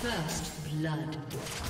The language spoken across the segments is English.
First blood.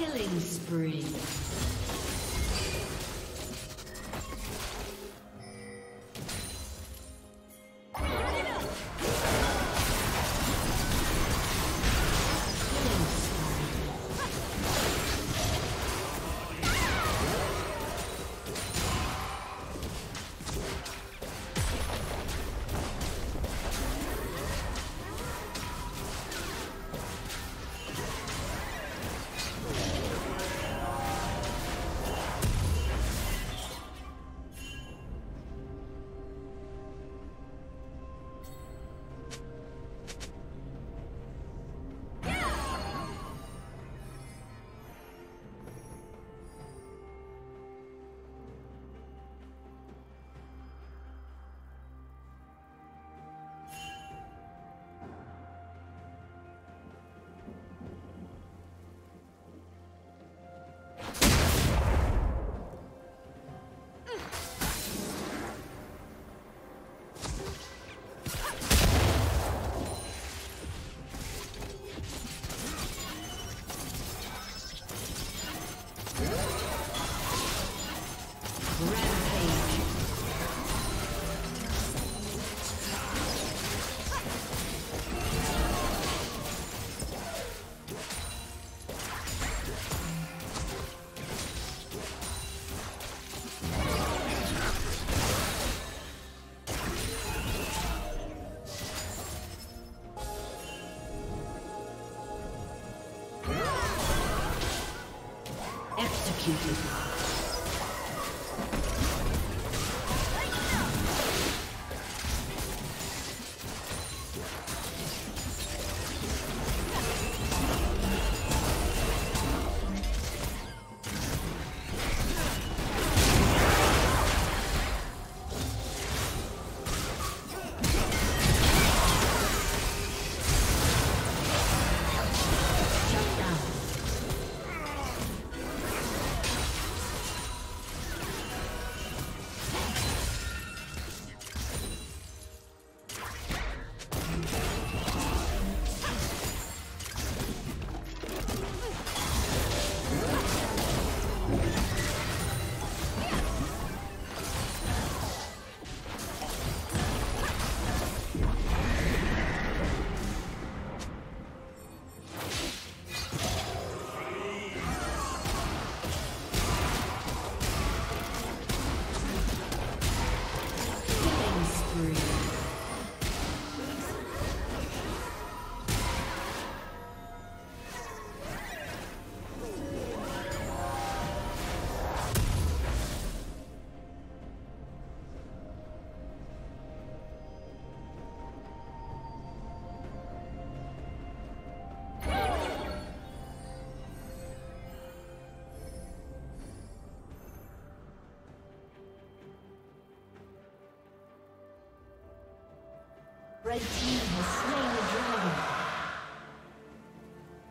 Killing spree. Red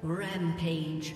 Rampage.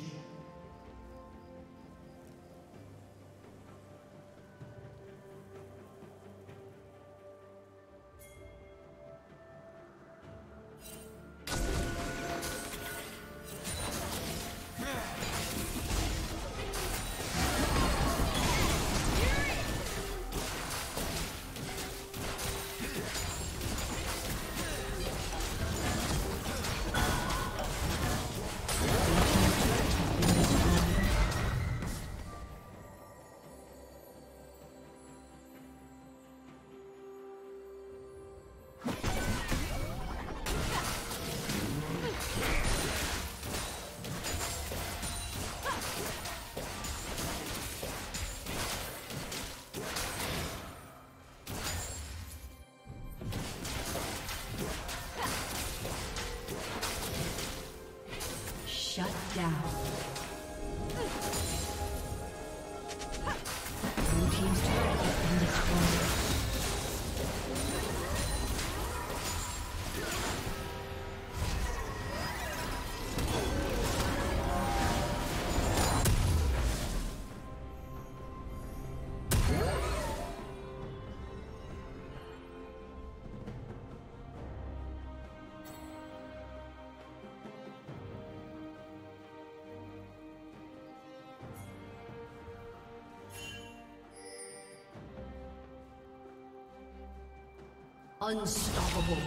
Unstoppable.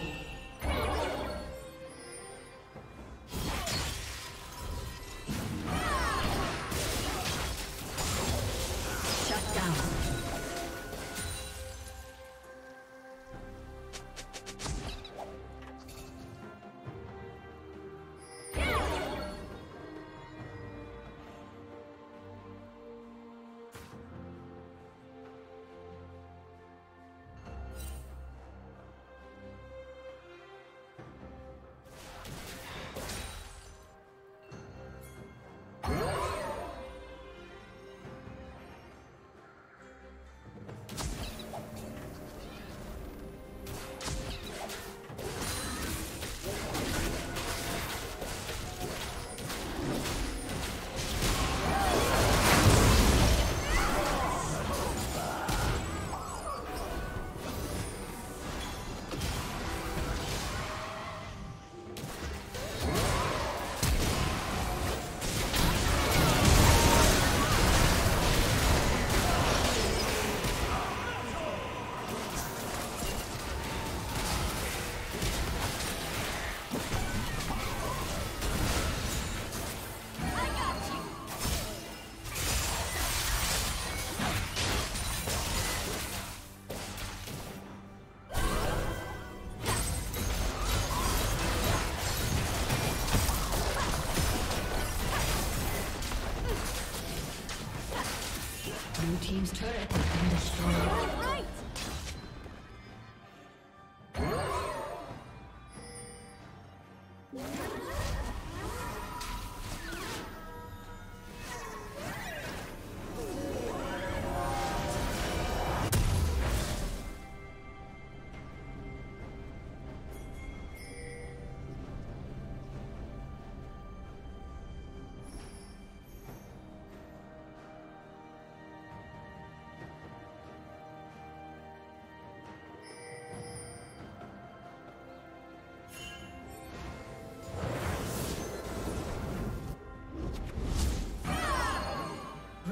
Team's turret